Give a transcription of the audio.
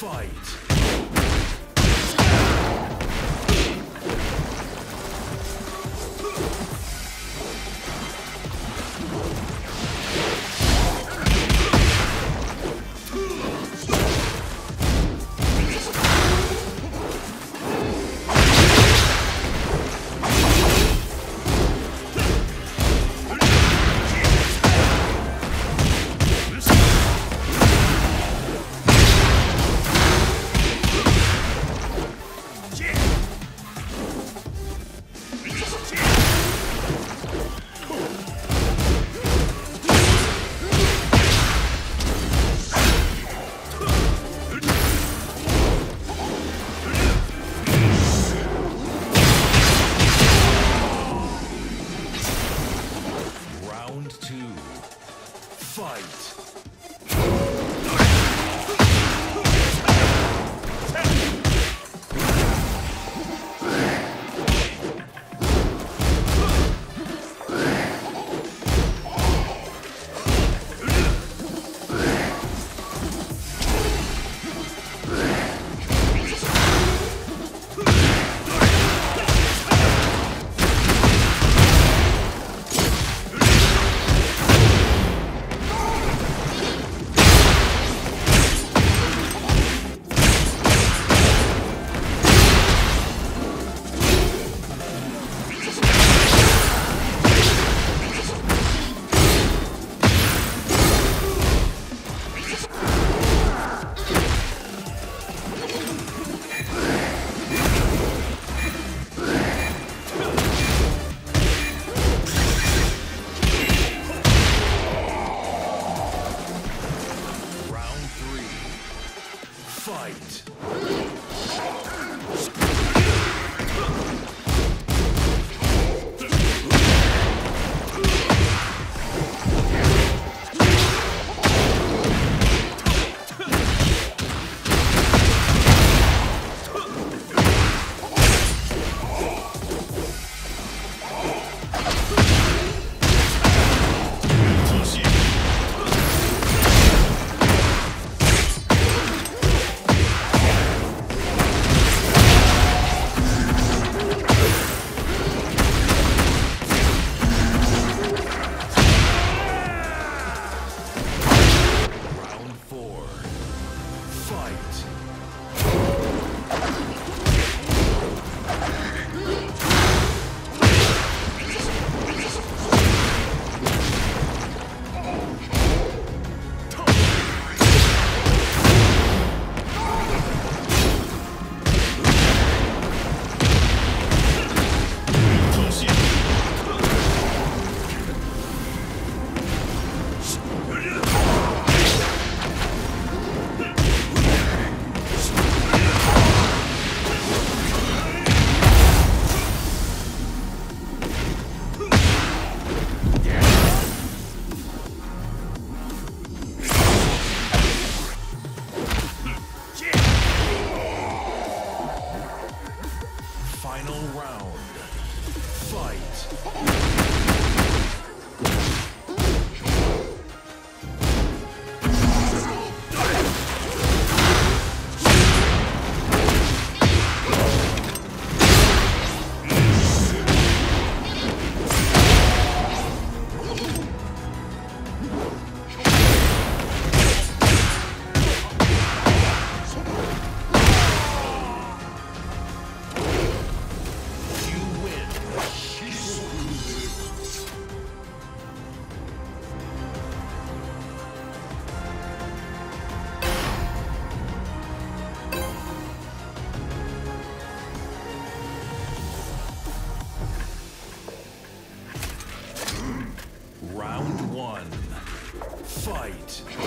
Fight. Fight. Fight. Fight!